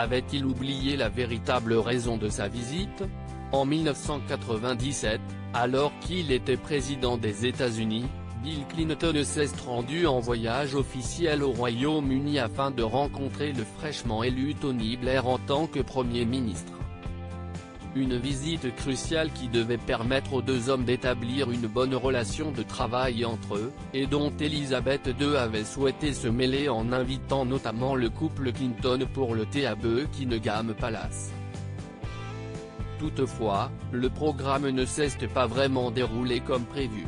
avait-il oublié la véritable raison de sa visite? En 1997, alors qu'il était président des États-Unis, Bill Clinton s'est rendu en voyage officiel au Royaume-Uni afin de rencontrer le fraîchement élu Tony Blair en tant que Premier ministre. Une visite cruciale qui devait permettre aux deux hommes d'établir une bonne relation de travail entre eux, et dont Elizabeth II avait souhaité se mêler en invitant notamment le couple Clinton pour le thé à Buckingham Palace. Toutefois, le programme ne s'est pas vraiment déroulé comme prévu.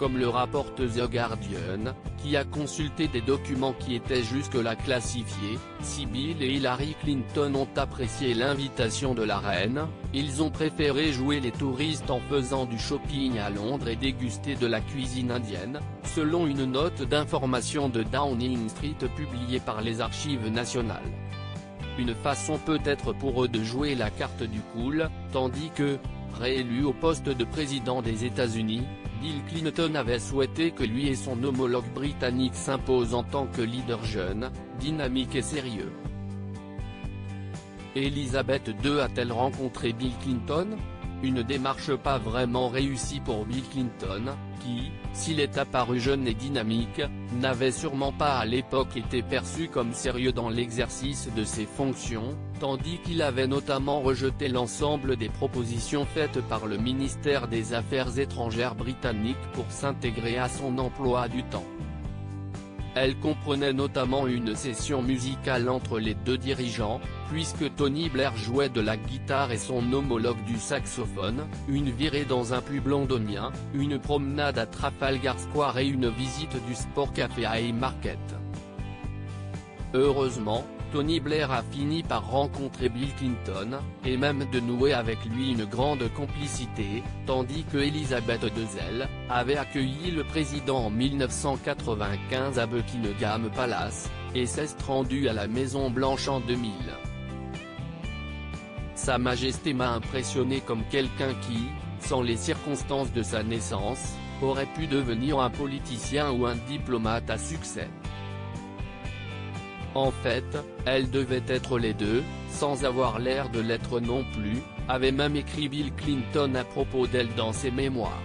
Comme le rapporte The Guardian, qui a consulté des documents qui étaient jusque-là classifiés, si et Hillary Clinton ont apprécié l'invitation de la reine, ils ont préféré jouer les touristes en faisant du shopping à Londres et déguster de la cuisine indienne, selon une note d'information de Downing Street publiée par les Archives nationales. Une façon peut-être pour eux de jouer la carte du cool, tandis que, réélu au poste de président des États-Unis, Bill Clinton avait souhaité que lui et son homologue britannique s'imposent en tant que leader jeune, dynamique et sérieux. Elisabeth II a-t-elle rencontré Bill Clinton? Une démarche pas vraiment réussie pour Bill Clinton, qui, s'il est apparu jeune et dynamique, n'avait sûrement pas à l'époque été perçu comme sérieux dans l'exercice de ses fonctions, tandis qu'il avait notamment rejeté l'ensemble des propositions faites par le ministère des Affaires étrangères britannique pour s'intégrer à son emploi du temps. Elle comprenait notamment une session musicale entre les deux dirigeants, puisque Tony Blair jouait de la guitare et son homologue du saxophone, une virée dans un pub londonien, une promenade à Trafalgar Square et une visite du Sport Café à Haymarket. Heureusement, Tony Blair a fini par rencontrer Bill Clinton, et même de nouer avec lui une grande complicité, tandis que Elizabeth II avait accueilli le président en 1995 à Buckingham Palace, et s'est rendu à la Maison Blanche en 2000. Sa Majesté m'a impressionné comme quelqu'un qui, sans les circonstances de sa naissance, aurait pu devenir un politicien ou un diplomate à succès. En fait, elle devait être les deux, sans avoir l'air de l'être non plus, avait même écrit Bill Clinton à propos d'elle dans ses mémoires.